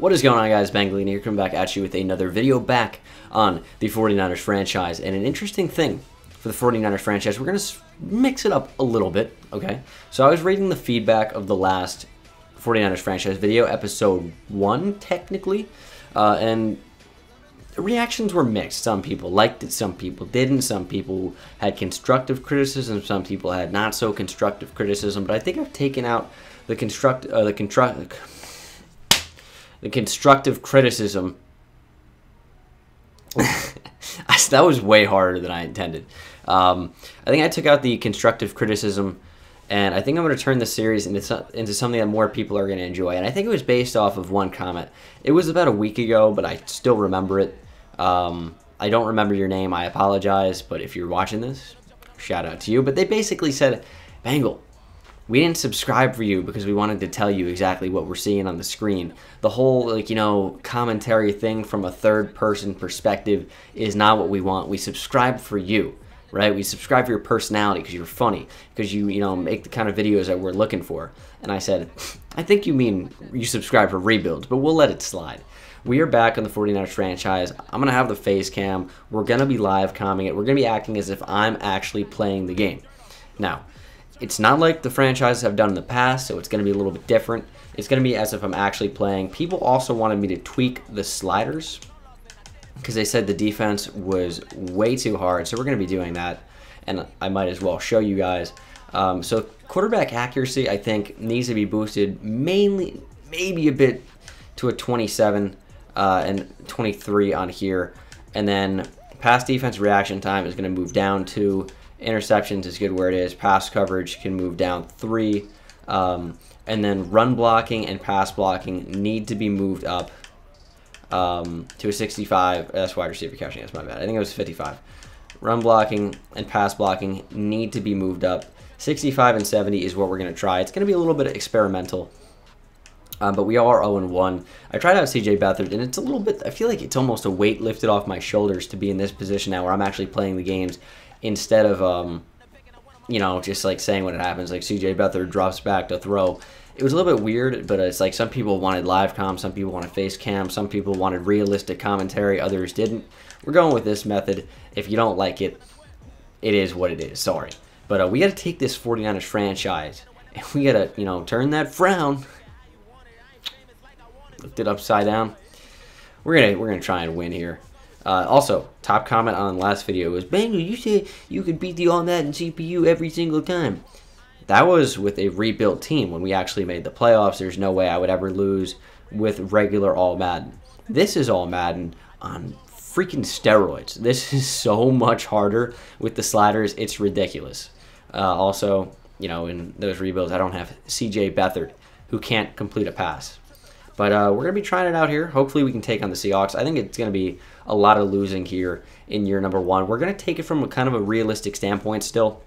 What is going on guys, Bangalina here, coming back at you with another video back on the 49ers franchise. And an interesting thing for the 49ers franchise, we're going to mix it up a little bit, okay? So I was reading the feedback of the last 49ers franchise video, episode 1 technically, uh, and reactions were mixed. Some people liked it, some people didn't. Some people had constructive criticism, some people had not so constructive criticism. But I think I've taken out the construct uh, the construct the constructive criticism. that was way harder than I intended. Um, I think I took out the constructive criticism, and I think I'm going to turn the series into, into something that more people are going to enjoy. And I think it was based off of one comment. It was about a week ago, but I still remember it. Um, I don't remember your name. I apologize, but if you're watching this, shout out to you. But they basically said, Bengal, we didn't subscribe for you because we wanted to tell you exactly what we're seeing on the screen. The whole, like, you know, commentary thing from a third person perspective is not what we want. We subscribe for you, right? We subscribe for your personality because you're funny, because you, you know, make the kind of videos that we're looking for. And I said, I think you mean you subscribe for rebuilds, but we'll let it slide. We are back on the 49ers franchise. I'm going to have the face cam. We're going to be live comming it. We're going to be acting as if I'm actually playing the game. Now, it's not like the franchises have done in the past, so it's going to be a little bit different. It's going to be as if I'm actually playing. People also wanted me to tweak the sliders because they said the defense was way too hard, so we're going to be doing that, and I might as well show you guys. Um, so quarterback accuracy, I think, needs to be boosted mainly, maybe a bit to a 27 uh, and 23 on here, and then pass defense reaction time is going to move down to Interceptions is good where it is. Pass coverage can move down three. Um, and then run blocking and pass blocking need to be moved up um, to a 65. That's wide receiver catching. That's my bad. I think it was 55. Run blocking and pass blocking need to be moved up. 65 and 70 is what we're going to try. It's going to be a little bit experimental. Um, but we are 0-1. I tried out CJ Beathard, and it's a little bit, I feel like it's almost a weight lifted off my shoulders to be in this position now where I'm actually playing the games instead of um, you know just like saying what it happens. Like C.J. Beathard drops back to throw. It was a little bit weird, but it's like some people wanted live com, some people wanted face cam, some people wanted realistic commentary, others didn't. We're going with this method. If you don't like it, it is what it is. Sorry. But uh, we got to take this 49ers franchise and we got to, you know, turn that frown. Looked it upside down. We're going to we're going to try and win here. Uh, also, top comment on last video was, Bengal, you said you could beat the All Madden CPU every single time. That was with a rebuilt team. When we actually made the playoffs, there's no way I would ever lose with regular All Madden. This is All Madden on freaking steroids. This is so much harder with the sliders. It's ridiculous. Uh, also, you know, in those rebuilds, I don't have CJ Beathard, who can't complete a pass. But uh, we're going to be trying it out here. Hopefully we can take on the Seahawks. I think it's going to be a lot of losing here in year number one. We're going to take it from a kind of a realistic standpoint still,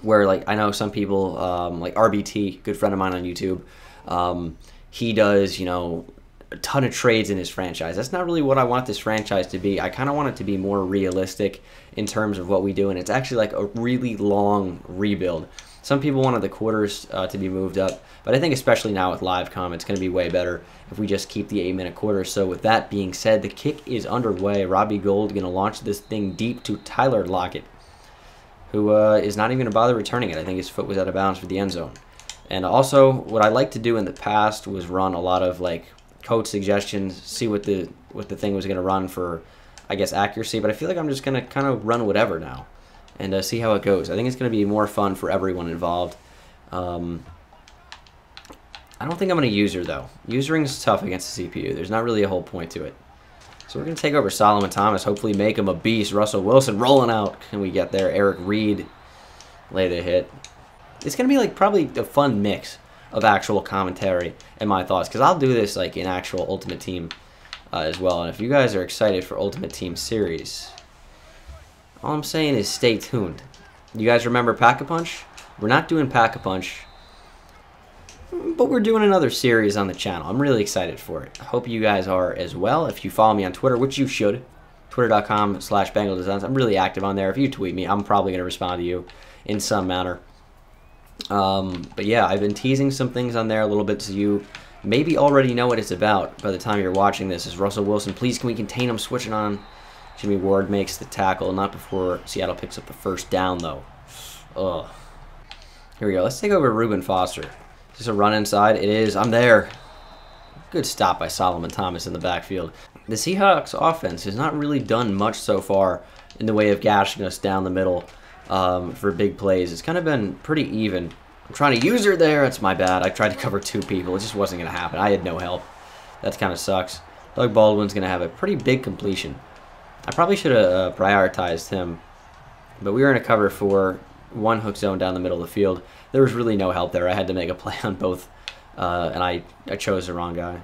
where like I know some people, um, like RBT, good friend of mine on YouTube, um, he does, you know, a ton of trades in his franchise. That's not really what I want this franchise to be. I kind of want it to be more realistic in terms of what we do, and it's actually like a really long rebuild. Some people wanted the quarters uh, to be moved up, but I think especially now with live com, it's going to be way better if we just keep the 8-minute quarter. So with that being said, the kick is underway. Robbie Gould going to launch this thing deep to Tyler Lockett, who uh, is not even going to bother returning it. I think his foot was out of bounds for the end zone. And also, what I like to do in the past was run a lot of like code suggestions, see what the what the thing was going to run for, I guess accuracy. But I feel like I'm just going to kind of run whatever now and uh, see how it goes. I think it's going to be more fun for everyone involved. Um, I don't think I'm going to use her, though. Usering is tough against the CPU. There's not really a whole point to it. So we're going to take over Solomon Thomas, hopefully make him a beast. Russell Wilson rolling out. Can we get there? Eric Reid lay the hit. It's going to be like probably a fun mix of actual commentary and my thoughts because I'll do this like in actual Ultimate Team uh, as well. And if you guys are excited for Ultimate Team Series, all I'm saying is stay tuned. You guys remember Pack-a-Punch? We're not doing Pack-a-Punch, but we're doing another series on the channel. I'm really excited for it. I hope you guys are as well. If you follow me on Twitter, which you should, twitter.com slash Designs. I'm really active on there. If you tweet me, I'm probably going to respond to you in some manner. Um, but yeah, I've been teasing some things on there a little bit so you maybe already know what it's about by the time you're watching this. Is Russell Wilson? Please, can we contain him? Switching on. Jimmy Ward makes the tackle, not before Seattle picks up the first down, though. Ugh. Here we go. Let's take over Reuben Foster. Just a run inside. It is. I'm there. Good stop by Solomon Thomas in the backfield. The Seahawks offense has not really done much so far in the way of gashing us down the middle um, for big plays. It's kind of been pretty even. I'm trying to use her there. That's my bad. I tried to cover two people. It just wasn't going to happen. I had no help. That kind of sucks. Doug Baldwin's going to have a pretty big completion. I probably should have uh, prioritized him. But we were in a cover for one hook zone down the middle of the field. There was really no help there. I had to make a play on both, uh, and I, I chose the wrong guy.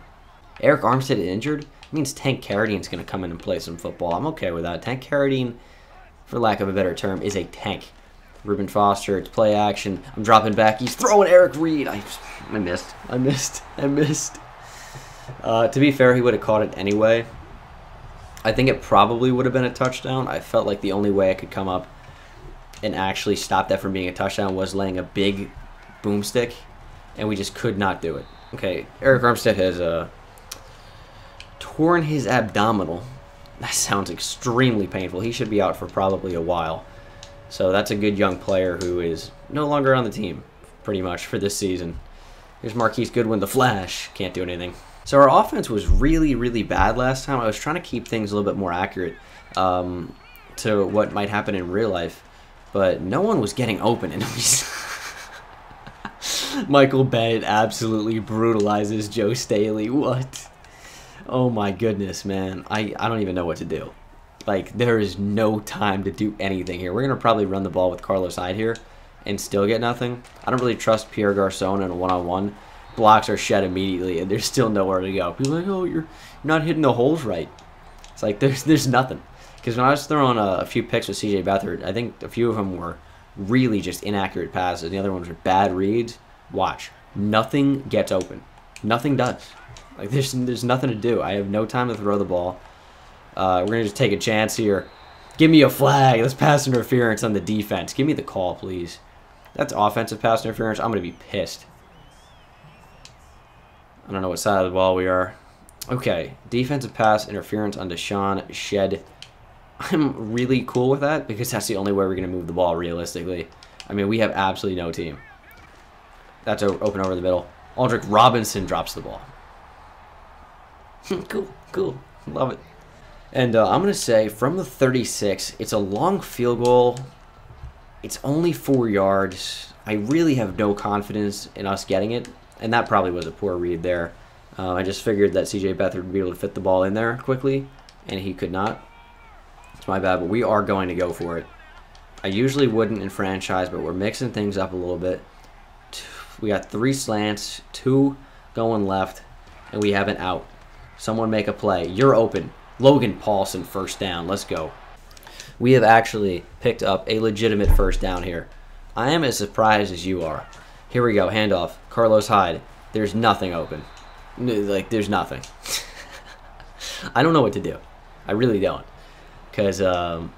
Arik Armstead injured it means Tank Carradine's going to come in and play some football. I'm okay with that. Tank Carradine, for lack of a better term, is a tank. Reuben Foster, it's play action. I'm dropping back. He's throwing Eric Reid. I, I missed. I missed. I missed. Uh, to be fair, he would have caught it anyway. I think it probably would have been a touchdown. I felt like the only way I could come up and actually stop that from being a touchdown was laying a big boomstick, and we just could not do it. Okay, Arik Armstead has uh, torn his abdominal. That sounds extremely painful. He should be out for probably a while. So that's a good young player who is no longer on the team, pretty much, for this season. Here's Marquise Goodwin, the Flash. Can't do anything. So our offense was really, really bad last time. I was trying to keep things a little bit more accurate um, to what might happen in real life, but no one was getting open, and Michael Bennett absolutely brutalizes Joe Staley. What? Oh my goodness, man. I, I don't even know what to do. Like, there is no time to do anything here. We're going to probably run the ball with Carlos Hyde here and still get nothing. I don't really trust Pierre Garcon in a one-on-one. -on -one blocks are shed immediately, and there's still nowhere to go. People like, oh, you're, you're not hitting the holes right. It's like there's there's nothing. Because when I was throwing a, a few picks with C.J. Beathard, I think a few of them were really just inaccurate passes. The other ones were bad reads. Watch, nothing gets open. Nothing does. Like there's there's nothing to do. I have no time to throw the ball. Uh, we're gonna just take a chance here. Give me a flag. Let's pass interference on the defense. Give me the call, please. That's offensive pass interference. I'm gonna be pissed. I don't know what side of the ball we are. Okay, defensive pass interference on DeShawn Shead. I'm really cool with that because that's the only way we're going to move the ball realistically. I mean, we have absolutely no team. That's open over the middle. Aldrick Robinson drops the ball. cool, cool. Love it. And uh, I'm going to say from the 36, it's a long field goal. It's only four yards. I really have no confidence in us getting it and that probably was a poor read there. Uh, I just figured that CJ Beathard would be able to fit the ball in there quickly, and he could not. It's my bad, but we are going to go for it. I usually wouldn't in franchise, but we're mixing things up a little bit. We got three slants, two going left, and we have an out. Someone make a play. You're open. Logan Paulsen, first down. Let's go. We have actually picked up a legitimate first down here. I am as surprised as you are. Here we go, handoff. Carlos Hyde. There's nothing open. Like, there's nothing. I don't know what to do. I really don't. Because, um,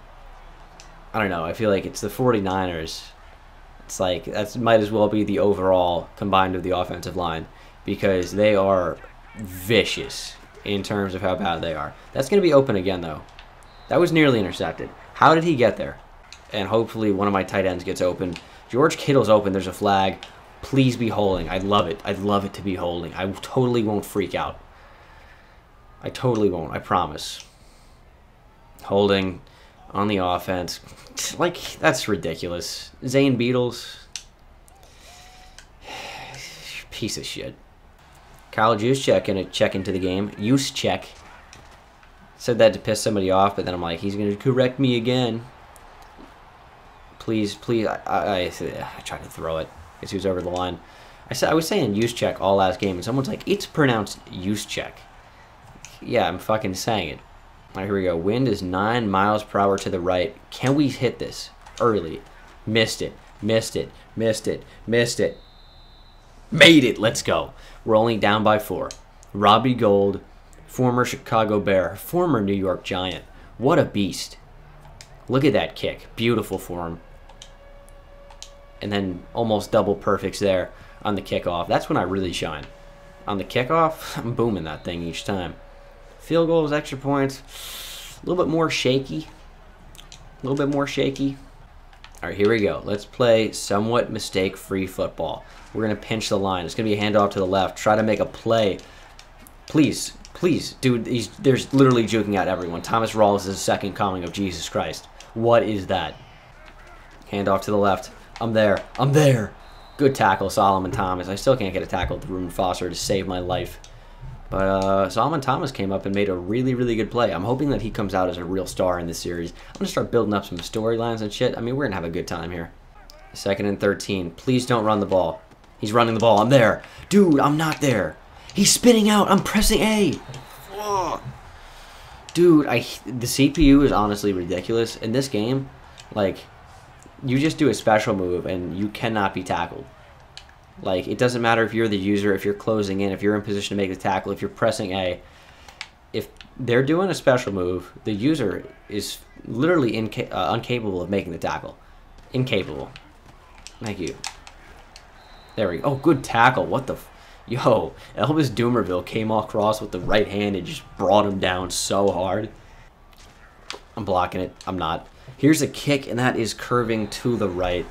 I don't know. I feel like it's the 49ers. It's like, that might as well be the overall combined of the offensive line. Because they are vicious in terms of how bad they are. That's going to be open again, though. That was nearly intercepted. How did he get there? And hopefully one of my tight ends gets open. George Kittle's open. There's a flag. Please be holding. I'd love it. I'd love it to be holding. I totally won't freak out. I totally won't. I promise. Holding on the offense. Like, that's ridiculous. Zane Beadles. Piece of shit. Kyle Juszczyk gonna check into the game. Juszczyk. Said that to piss somebody off, but then I'm like, he's going to correct me again. Please, please. I, I, I, tried to throw it because he was over the line. I said I was saying use check all last game, and someone's like, it's pronounced use check. Yeah, I'm fucking saying it. All right, here we go. Wind is nine miles per hour to the right. Can we hit this early? Missed it. Missed it. Missed it. Missed it. Made it. Let's go. We're only down by four. Robbie Gould, former Chicago Bear, former New York Giant. What a beast. Look at that kick. Beautiful form and then almost double perfects there on the kickoff. That's when I really shine. on the kickoff, I'm booming that thing each time. Field goals, extra points, a little bit more shaky. A little bit more shaky. All right, here we go. Let's play somewhat mistake-free football. We're going to pinch the line. It's going to be a handoff to the left. Try to make a play. Please, please. Dude, he's, there's literally juking out everyone. Thomas Rawls is the second coming of Jesus Christ. What is that? Handoff to the left. I'm there. I'm there. Good tackle, Solomon Thomas. I still can't get a tackle to Reuben Foster to save my life. But uh, Solomon Thomas came up and made a really, really good play. I'm hoping that he comes out as a real star in this series. I'm going to start building up some storylines and shit. I mean, we're going to have a good time here. Second and 13. Please don't run the ball. He's running the ball. I'm there. Dude, I'm not there. He's spinning out. I'm pressing A. Dude, I the CPU is honestly ridiculous. In this game, like, you just do a special move and you cannot be tackled. Like, it doesn't matter if you're the user, if you're closing in, if you're in position to make the tackle, if you're pressing A. If they're doing a special move, the user is literally inca- uh, incapable of making the tackle. Incapable. Thank you. There we go. Oh, good tackle. What the... Yo, Elvis Dumervil came across with the right hand and just brought him down so hard. I'm blocking it. I'm not. Here's a kick, and that is curving to the right.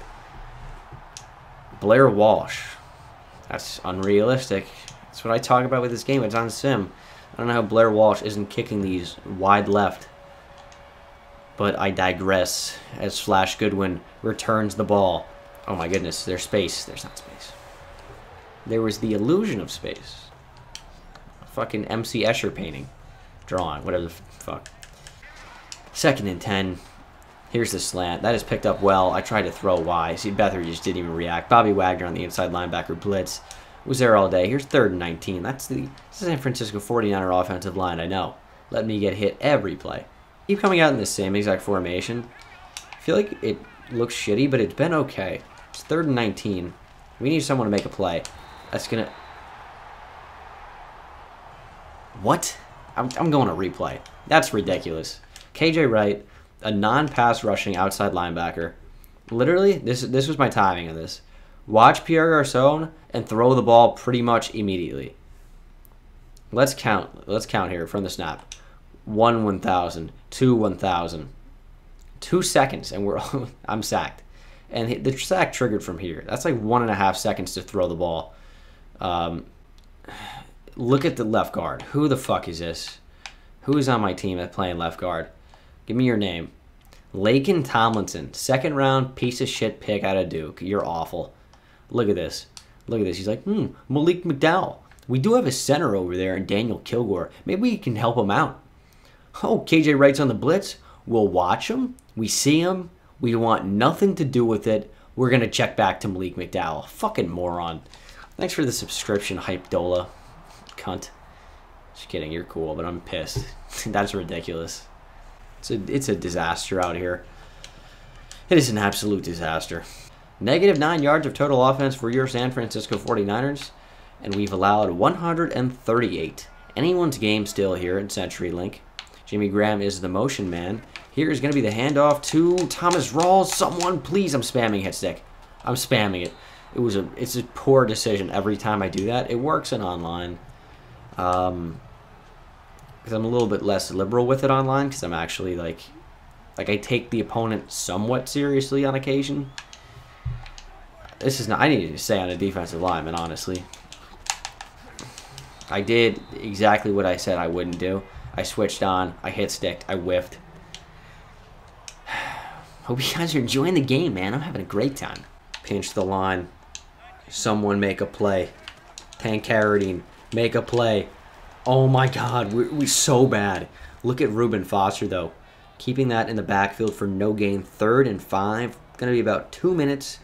Blair Walsh. That's unrealistic. That's what I talk about with this game. It's on Sim. I don't know how Blair Walsh isn't kicking these wide left. But I digress as Flash Goodwin returns the ball. Oh my goodness, there's space. There's not space. There was the illusion of space. Fucking MC Escher painting. Drawing, whatever the fuck. Second and 10. Here's the slant. That is picked up well. I tried to throw Y. See, Beathard just didn't even react. Bobby Wagner on the inside linebacker blitz was there all day. Here's third and 19. That's the San Francisco 49er offensive line, I know. Let me get hit every play. Keep coming out in the same exact formation. I feel like it looks shitty, but it's been okay. It's third and 19. We need someone to make a play. That's going to... What? I'm, I'm going to replay. That's ridiculous. KJ Wright a non-pass rushing outside linebacker. Literally, this this was my timing of this. Watch Pierre Garcon and throw the ball pretty much immediately. Let's count. Let's count here from the snap. One one thousand, two one thousand, two seconds, and we're I'm sacked. And the sack triggered from here. That's like one and a half seconds to throw the ball. Um, look at the left guard. Who the fuck is this? Who is on my team at playing left guard? Give me your name. Laken Tomlinson, second round piece of shit pick out of Duke. You're awful. Look at this. Look at this. He's like, hmm, Malik McDowell. We do have a center over there and Daniel Kilgore. Maybe we can help him out. Oh, KJ Wright's on the blitz. We'll watch him. We see him. We want nothing to do with it. We're going to check back to Malik McDowell. Fucking moron. Thanks for the subscription, Hype Dola. Cunt. Just kidding. You're cool, but I'm pissed. That's ridiculous. It's a, it's a disaster out here. It is an absolute disaster. Negative 9 yards of total offense for your San Francisco 49ers, and we've allowed 138. Anyone's game still here at CenturyLink. Jimmy Graham is the motion man. Here is going to be the handoff to Thomas Rawls. Someone, please, I'm spamming hit stick. I'm spamming it. It was a, it's a poor decision every time I do that. It works in online. Um, because I'm a little bit less liberal with it online because I'm actually like like I take the opponent somewhat seriously on occasion. This is not I need to stay on a defensive lineman, honestly. I did exactly what I said I wouldn't do. I switched on, I hit stick, I whiffed. Hope you guys are enjoying the game, man. I'm having a great time. Pinch the line. Someone make a play. Tank Carradine, make a play. Oh my god, we're, we're so bad. Look at Reuben Foster, though. Keeping that in the backfield for no gain. Third and five. Going to be about two minutes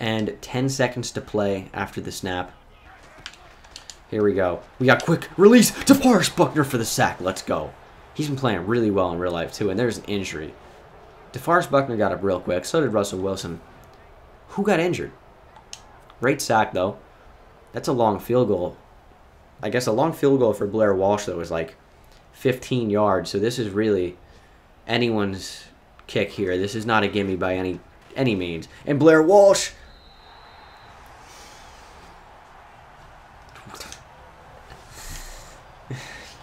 and 10 seconds to play after the snap. Here we go. We got quick release. to DeForest Buckner for the sack. Let's go. He's been playing really well in real life, too, and there's an injury. DeForest Buckner got up real quick. So did Russell Wilson. Who got injured? Great sack, though. That's a long field goal. I guess a long field goal for Blair Walsh though was like 15 yards. So this is really anyone's kick here. This is not a gimme by any any means. And Blair Walsh.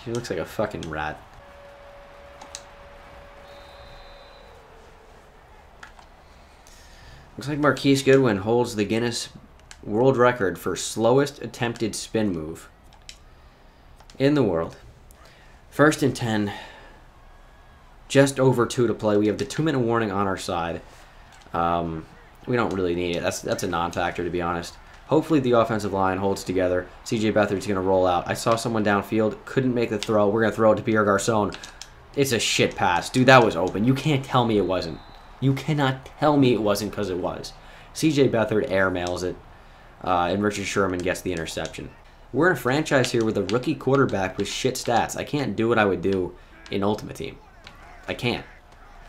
He looks like a fucking rat. Looks like Marquise Goodwin holds the Guinness World Record for slowest attempted spin move in the world. First and 10. Just over two to play. We have the two minute warning on our side. Um, we don't really need it. That's that's a non-factor to be honest. Hopefully the offensive line holds together. CJ Beathard's going to roll out. I saw someone downfield, couldn't make the throw. We're going to throw it to Pierre Garcon. It's a shit pass. Dude, that was open. You can't tell me it wasn't. You cannot tell me it wasn't because it was. CJ Beathard airmails it, uh, and Richard Sherman gets the interception. We're in a franchise here with a rookie quarterback with shit stats. I can't do what I would do in Ultimate Team. I can't.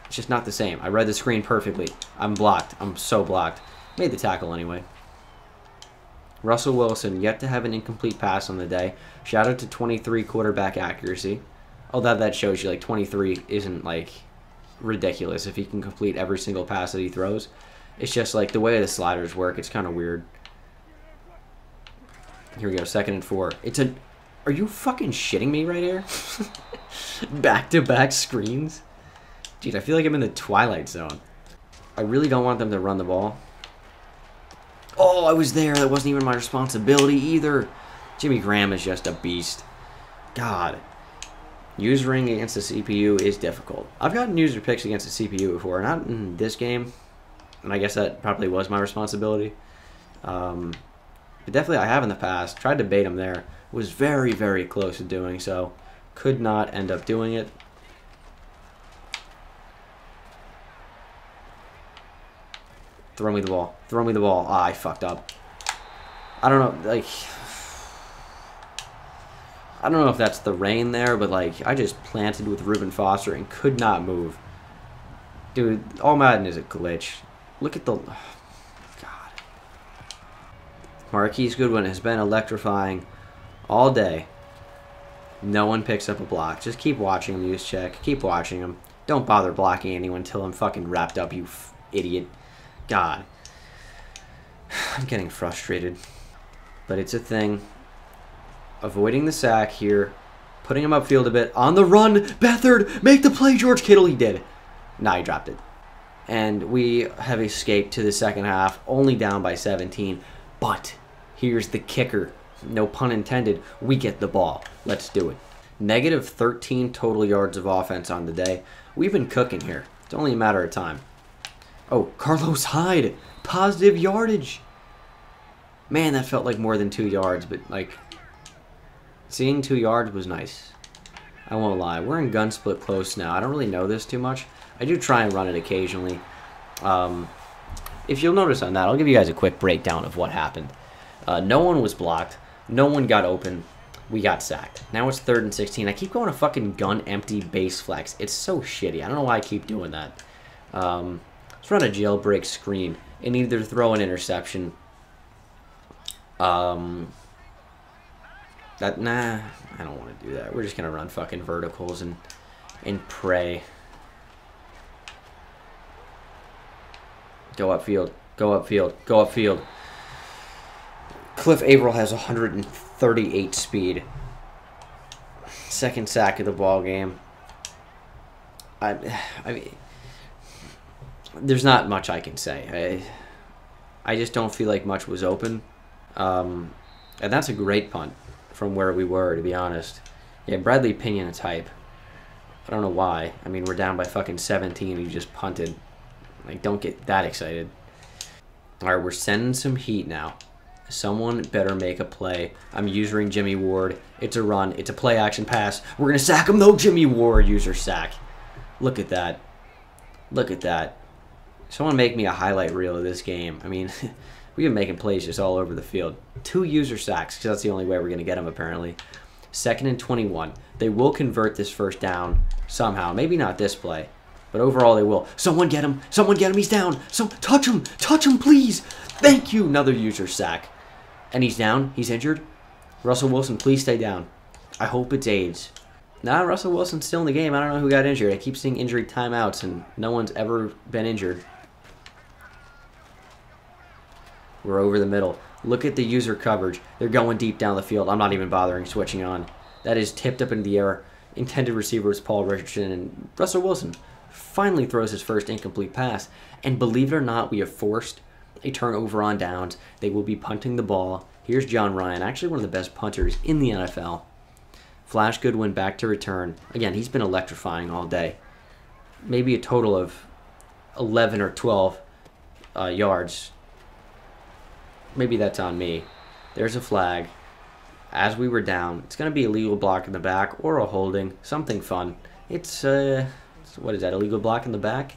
It's just not the same. I read the screen perfectly. I'm blocked. I'm so blocked. Made the tackle anyway. Russell Wilson, yet to have an incomplete pass on the day. Shout out to 23 quarterback accuracy. Although that shows you like 23 isn't like ridiculous if he can complete every single pass that he throws. It's just like the way the sliders work, it's kind of weird. Here we go, second and four. It's a... Are you fucking shitting me right here? Back-to-back -back screens? Dude, I feel like I'm in the Twilight Zone. I really don't want them to run the ball. Oh, I was there. That wasn't even my responsibility either. Jimmy Graham is just a beast. God. Usering against the CPU is difficult. I've gotten user picks against the CPU before. Not in this game. And I guess that probably was my responsibility. Um, but definitely I have in the past. Tried to bait him there. Was very, very close to doing so. Could not end up doing it. Throw me the ball. Throw me the ball. Ah, I fucked up. I don't know, like... I don't know if that's the rain there, but like, I just planted with Reuben Foster and could not move. Dude, all Madden is a glitch. Look at the... Marquise Goodwin has been electrifying all day. No one picks up a block. Just keep watching him use check. Keep watching him. Don't bother blocking anyone until I'm fucking wrapped up, you idiot. God. I'm getting frustrated. But it's a thing. Avoiding the sack here. Putting him upfield a bit. On the run! Beathard! Make the play, George Kittle! He did. Nah, he dropped it. And we have escaped to the second half, only down by 17. But here's the kicker. No pun intended. We get the ball. Let's do it. Negative 13 total yards of offense on the day. We've been cooking here. It's only a matter of time. Oh, Carlos Hyde. Positive yardage. Man, that felt like more than two yards, but like seeing two yards was nice. I won't lie. We're in gun split close now. I don't really know this too much. I do try and run it occasionally. Um, if you'll notice on that, I'll give you guys a quick breakdown of what happened. Uh, no one was blocked. No one got open. We got sacked. Now it's third and 16. I keep going to fucking gun empty base flex. It's so shitty. I don't know why I keep doing that. Um, let's run a jailbreak screen and either throw an interception. Um, that nah, I don't want to do that. We're just gonna run fucking verticals and and pray. Go upfield. Go upfield. Go upfield. Cliff Avril has 138 speed. Second sack of the ball game. I, I mean, there's not much I can say. I, I just don't feel like much was open. Um, and that's a great punt from where we were, to be honest. Yeah, Bradley Pinion type. I don't know why. I mean, we're down by fucking 17. You just punted. Like, don't get that excited. All right, we're sending some heat now. Someone better make a play. I'm using Jimmy Ward. It's a run. It's a play action pass. We're going to sack him, though. Jimmy Ward, user sack. Look at that. Look at that. Someone make me a highlight reel of this game. I mean, we've been making plays just all over the field. Two user sacks, because that's the only way we're going to get them, apparently. Second and 21. They will convert this first down somehow. Maybe not this play, but overall they will. Someone get him. Someone get him. He's down. So touch him. Touch him, please. Thank you. Another user sack. And he's down. He's injured. Russell Wilson, please stay down. I hope it's AIDS. Nah, Russell Wilson's still in the game. I don't know who got injured. I keep seeing injury timeouts, and no one's ever been injured. We're over the middle. Look at the user coverage. They're going deep down the field. I'm not even bothering switching on. that is tipped up in the air. Intended receiver Paul Richardson, and Russell Wilson finally throws his first incomplete pass. And believe it or not, we have forced a turnover on downs. They will be punting the ball. Here's Jon Ryan, actually one of the best punters in the NFL. Flash Goodwin back to return. Again, he's been electrifying all day. Maybe a total of 11 or 12 uh, yards. Maybe that's on me. There's a flag. As we were down, it's going to be a legal block in the back or a holding. Something fun. It's, uh, what is that, illegal block in the back?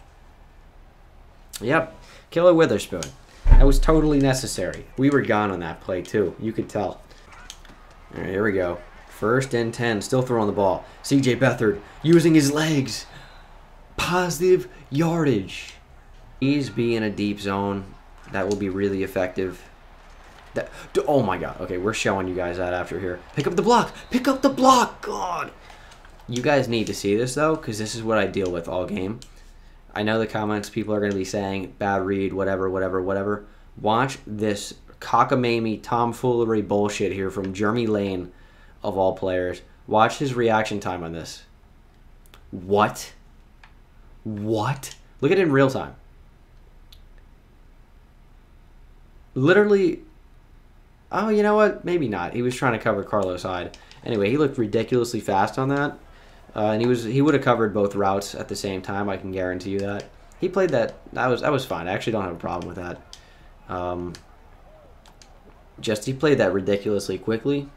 Yep. Ahkello Witherspoon. That was totally necessary. We were gone on that play, too. You could tell. All right, here we go. First and 10, still throwing the ball. CJ Beathard using his legs. Positive yardage. Please be in a deep zone. That will be really effective. That, oh my god. Okay, we're showing you guys that after here. Pick up the block. Pick up the block. God. You guys need to see this, though, because this is what I deal with all game. I know the comments people are going to be saying, bad read, whatever, whatever, whatever. Watch this cockamamie tomfoolery bullshit here from Jeremy Lane, of all players. Watch his reaction time on this. What? What? Look at it in real time. Literally, oh, you know what? Maybe not. He was trying to cover Carlos Hyde. Anyway, he looked ridiculously fast on that. Uh, and he was he would have covered both routes at the same time. I can guarantee you that. He played that. That was that was fine. I actually don't have a problem with that. Um, just he played that ridiculously quickly.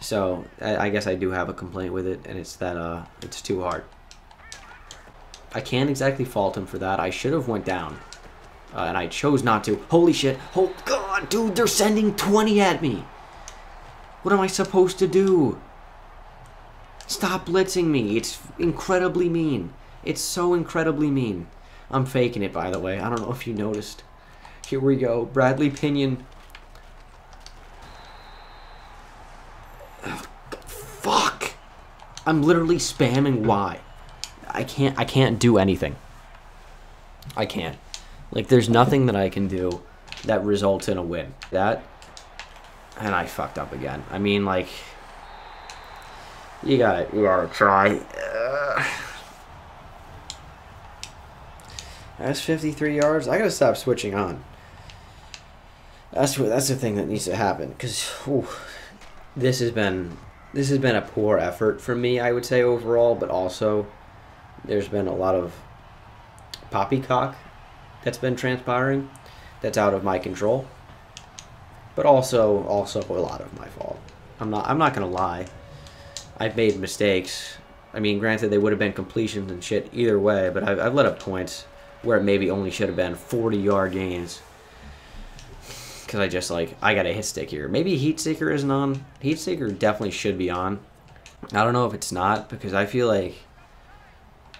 So I, I, guess I do have a complaint with it, and it's that uh, it's too hard. I can't exactly fault him for that. I should have went down, uh, and I chose not to. Holy shit! Oh god, dude, they're sending 20 at me. What am I supposed to do? Stop blitzing me. It's incredibly mean. It's so incredibly mean. I'm faking it, by the way. I don't know if you noticed. Here we go. Bradley Pinion. fuck. I'm literally spamming Y. I can't I can't do anything. I can't. Like there's nothing that I can do that results in a win. That and I fucked up again. I mean like you gotta, you gotta try. Uh, that's 53 yards. I gotta stop switching on. That's what. That's the thing that needs to happen. Cause this has been this has been a poor effort from me. I would say overall, but also there's been a lot of poppycock that's been transpiring. That's out of my control. But also, also a lot of my fault. I'm not. I'm not gonna lie. I've made mistakes. I mean, granted, they would have been completions and shit either way, but I've, I've let up points where it maybe only should have been 40 yard gains. Because I just, like, I got a hit stick here. Maybe heat sticker isn't on. Heat sticker definitely should be on. I don't know if it's not, because I feel like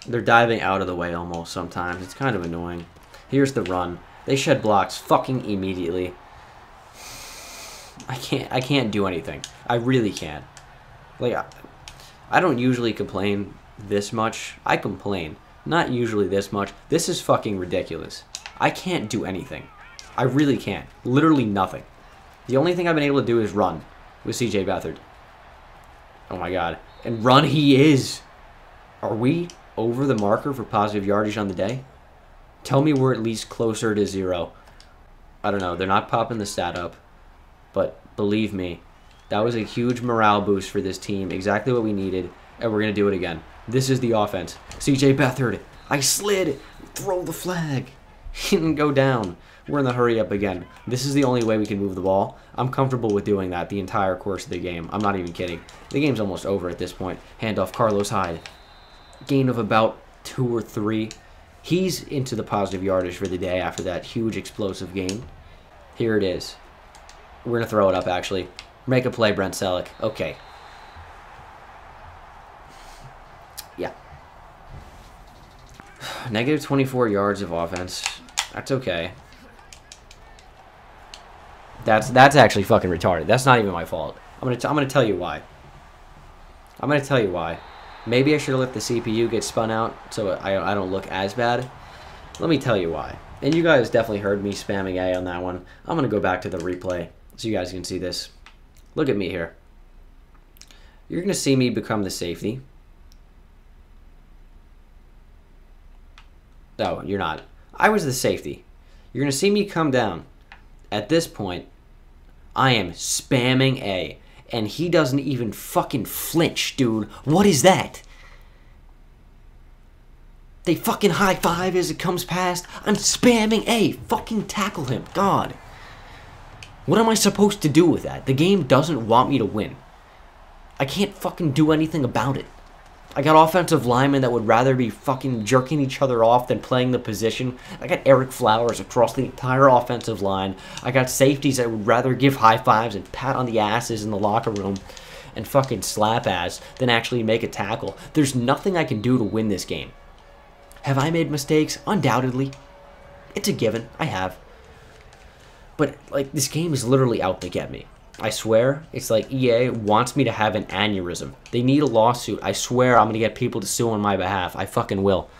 they're diving out of the way almost sometimes. It's kind of annoying. Here's the run. They shed blocks fucking immediately. I can't I can't do anything. I really can't. Like I don't usually complain this much. I complain. Not usually this much. This is fucking ridiculous. I can't do anything. I really can't. Literally nothing. The only thing I've been able to do is run with CJ Beathard. Oh my god. And run he is. Are we over the marker for positive yardage on the day? Tell me we're at least closer to zero. I don't know. They're not popping the stat up. But believe me, that was a huge morale boost for this team. Exactly what we needed. And we're going to do it again. This is the offense. CJ Beathard. I slid. Throw the flag. He didn't go down. We're in the hurry up again. This is the only way we can move the ball. I'm comfortable with doing that the entire course of the game. I'm not even kidding. The game's almost over at this point. Handoff Carlos Hyde. Gain of about two or three. He's into the positive yardage for the day after that huge explosive gain. Here it is. We're going to throw it up, actually. Make a play, Brent Celek. Okay. Yeah. Negative 24 yards of offense. That's okay. That's that's actually fucking retarded. That's not even my fault. I'm gonna t- I'm gonna tell you why. I'm gonna tell you why. Maybe I should have let the CPU get spun out so I, I don't look as bad. Let me tell you why. And you guys definitely heard me spamming A on that one. I'm gonna go back to the replay so you guys can see this. Look at me here. You're going to see me become the safety. No, you're not. I was the safety. You're going to see me come down. At this point, I am spamming A. And he doesn't even fucking flinch, dude. What is that? They fucking high five as it comes past. I'm spamming A. Fucking tackle him. God. What am I supposed to do with that? The game doesn't want me to win. I can't fucking do anything about it. I got offensive linemen that would rather be fucking jerking each other off than playing the position. I got Ereck Flowers across the entire offensive line. I got safeties that would rather give high fives and pat on the asses in the locker room and fucking slap ass than actually make a tackle. There's nothing I can do to win this game. Have I made mistakes? Undoubtedly. It's a given. I have. But, like, this game is literally out to get me. I swear, it's like EA wants me to have an aneurysm. They need a lawsuit. I swear I'm going to get people to sue on my behalf. I fucking will.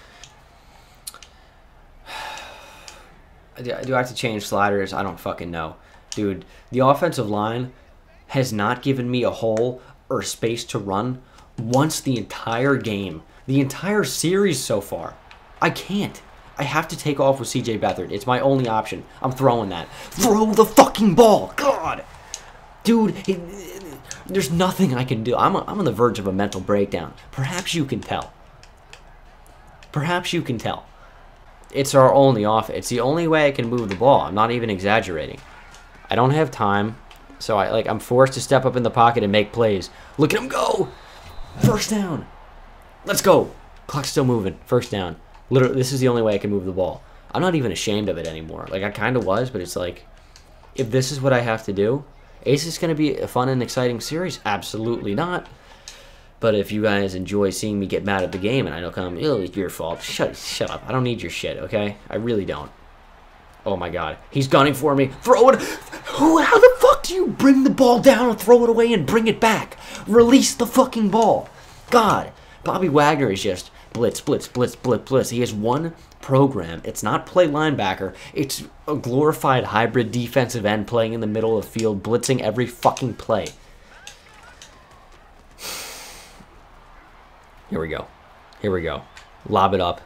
Do I have to change sliders? I don't fucking know. Dude, the offensive line has not given me a hole or space to run once the entire game. The entire series so far. I can't. I have to take off with CJ Beathard. It's my only option. I'm throwing that. Throw the fucking ball! God! dude, he, there's nothing I can do. I'm, a, I'm on the verge of a mental breakdown. Perhaps you can tell. Perhaps you can tell. It's our only off. It's the only way I can move the ball. I'm not even exaggerating. I don't have time, so I like I'm forced to step up in the pocket and make plays. Look at him go! First down. Let's go. Clock's still moving. First down. Literally, this is the only way I can move the ball. I'm not even ashamed of it anymore. Like I kind of was, but it's like, if this is what I have to do, Ace is going to be a fun and exciting series? Absolutely not. But if you guys enjoy seeing me get mad at the game and I don't come, oh, it's your fault. Shut, shut up. I don't need your shit, okay? I really don't. Oh my god. He's gunning for me. Throw it. Who, how the fuck do you bring the ball down and throw it away and bring it back? Release the fucking ball. God. Bobby Wagner is just blitz, blitz, blitz, blitz, blitz. He has one program. It's not play linebacker. It's a glorified hybrid defensive end playing in the middle of the field, blitzing every fucking play. Here we go. Here we go. Lob it up.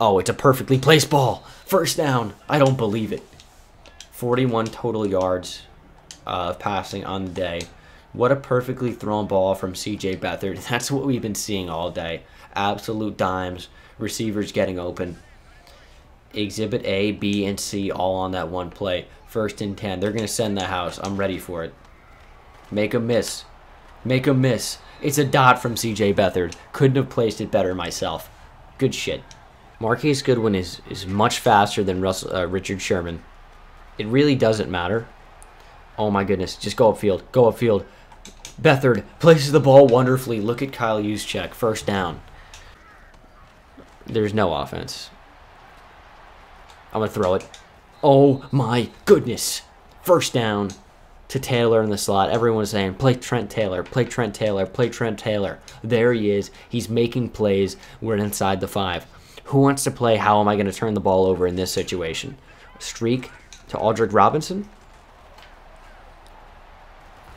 Oh, it's a perfectly placed ball. First down. I don't believe it. 41 total yards uh, of passing on the day. What a perfectly thrown ball from CJ Beathard. That's what we've been seeing all day. Absolute dimes. Receivers getting open. Exhibit A, B, and C all on that one play. First and 10. They're going to send the house. I'm ready for it. Make a miss. Make a miss. It's a dot from CJ Beathard. Couldn't have placed it better myself. Good shit. Marquise Goodwin is, is much faster than Russell, uh, Richard Sherman. It really doesn't matter. Oh my goodness. Just go upfield. Go upfield. Beathard places the ball wonderfully. Look at Kyle Juszczyk. First down. There's no offense. I'm going to throw it. Oh my goodness. First down to Taylor in the slot. Everyone's saying, play Trent Taylor, play Trent Taylor, play Trent Taylor. There he is. He's making plays. We're inside the five. Who wants to play how am I going to turn the ball over in this situation? Streak to Aldrick Robinson?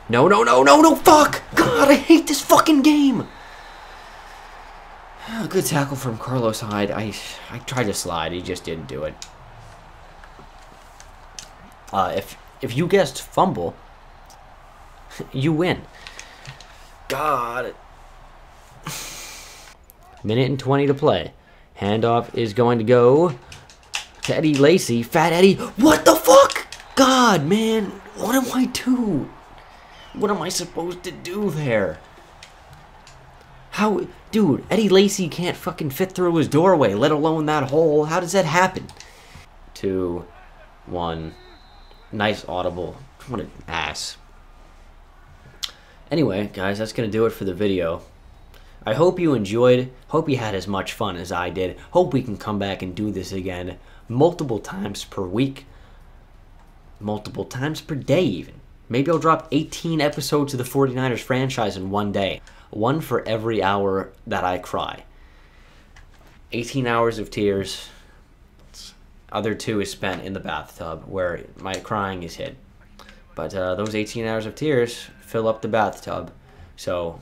No, no, no, no, no, fuck! God, I hate this fucking game! Good tackle from Carlos Hyde. I, I tried to slide. He just didn't do it. Uh, if if you guessed fumble, you win. God. Minute and 20 to play. Handoff is going to go to Eddie Lacy. Fat Eddie. What the fuck? God, man. What am I do? What am I supposed to do there? How, dude, Eddie Lacy can't fucking fit through his doorway, let alone that hole. How does that happen? Two, one. Nice audible. What an ass. Anyway, guys, that's going to do it for the video. I hope you enjoyed. Hope you had as much fun as I did. Hope we can come back and do this again multiple times per week. Multiple times per day, even. Maybe I'll drop 18 episodes of the 49ers franchise in one day. One for every hour that I cry. 18 hours of tears, other two is spent in the bathtub where my crying is hid. But uh, those 18 hours of tears fill up the bathtub. So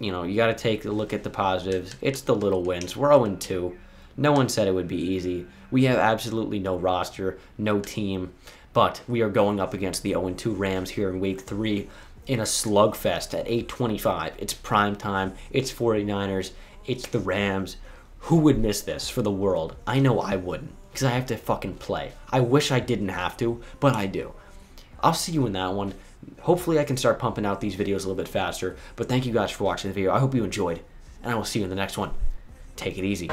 you know, you got to take a look at the positives. It's the little wins. We're 0 2. No one said it would be easy. We have absolutely no roster, no team, but we are going up against the 0 2 Rams here in week three in a slugfest at 825. It's prime time. It's 49ers. It's the Rams. Who would miss this for the world? I know I wouldn't because I have to fucking play. I wish I didn't have to, but I do. I'll see you in that one. Hopefully, I can start pumping out these videos a little bit faster. But thank you guys for watching the video. I hope you enjoyed, and I will see you in the next one. Take it easy.